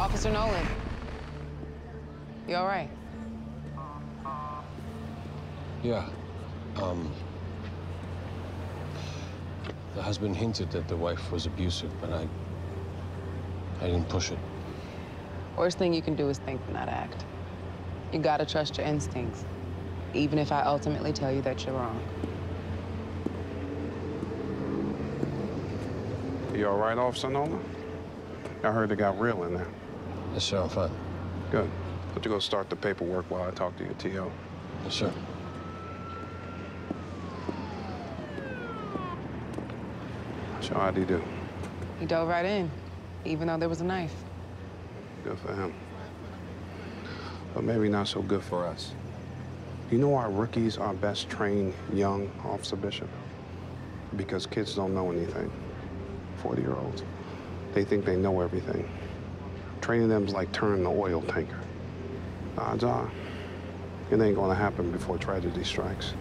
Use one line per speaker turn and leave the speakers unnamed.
Officer Nolan. You all right?
Yeah. Um. The husband hinted that the wife was abusive, but I. I didn't push it.
Worst thing you can do is think and not act. You gotta trust your instincts, even if I ultimately tell you that you're wrong.
You all right, Officer Nolan? I heard it got real in there.
Yes, sir, I'm fine.
Good. But you go start the paperwork while I talk to your TO.
Yes, sir.
So how'd he do?
He dove right in, even though there was a knife.
Good for him. But maybe not so good for us. You know our rookies are best trained young, Officer Bishop? Because kids don't know anything. 40-year-olds. They think they know everything. Training them is like turning the oil tanker. Odds are, it ain't gonna happen before tragedy strikes.